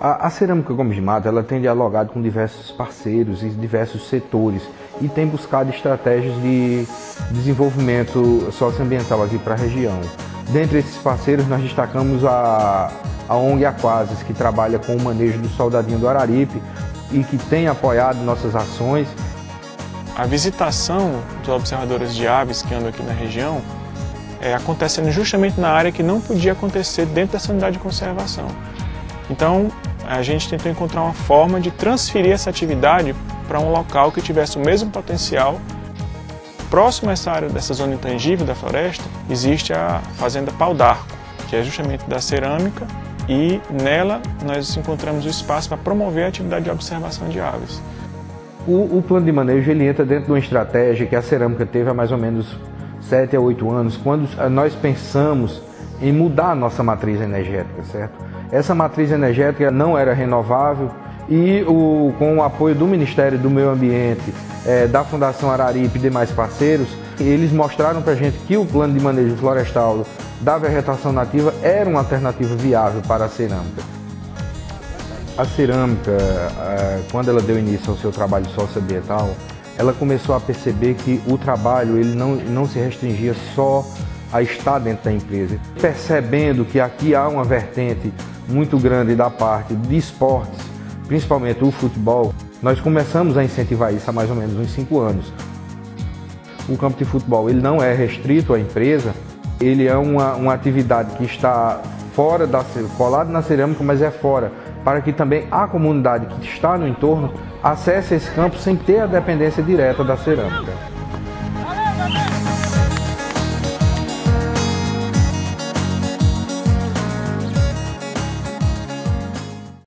A, a, cerâmica Gomes de Mata ela tem dialogado com diversos parceiros e diversos setores e tem buscado estratégias de desenvolvimento socioambiental aqui para a região. Dentre esses parceiros nós destacamos a, a ONG Aquases, que trabalha com o manejo do soldadinho do Araripe e que tem apoiado nossas ações. A visitação dos observadores de aves que andam aqui na região é acontecendo justamente na área que não podia acontecer dentro dessa unidade de conservação. Então, a gente tentou encontrar uma forma de transferir essa atividade para um local que tivesse o mesmo potencial. Próximo a essa área dessa zona intangível da floresta, existe a fazenda Pau d'Arco, que é justamente da cerâmica, e nela nós encontramos o espaço para promover a atividade de observação de aves. O, o plano de manejo ele entra dentro de uma estratégia que a cerâmica teve há mais ou menos 7 a 8 anos, quando nós pensamos em mudar a nossa matriz energética, certo? Essa matriz energética não era renovável e o, com o apoio do Ministério do Meio Ambiente, é, da Fundação Araripe e demais parceiros, eles mostraram para a gente que o plano de manejo florestal da vegetação nativa era uma alternativa viável para a cerâmica. A cerâmica, é, quando ela deu início ao seu trabalho socioambiental, ela começou a perceber que o trabalho ele não, não se restringia só a estar dentro da empresa. Percebendo que aqui há uma vertente muito grande da parte de esportes, principalmente o futebol, nós começamos a incentivar isso há mais ou menos uns cinco anos. O campo de futebol ele não é restrito à empresa, ele é uma, uma atividade que está fora da colado na cerâmica, mas é fora, para que também a comunidade que está no entorno acesse esse campo sem ter a dependência direta da cerâmica. Valeu, valeu.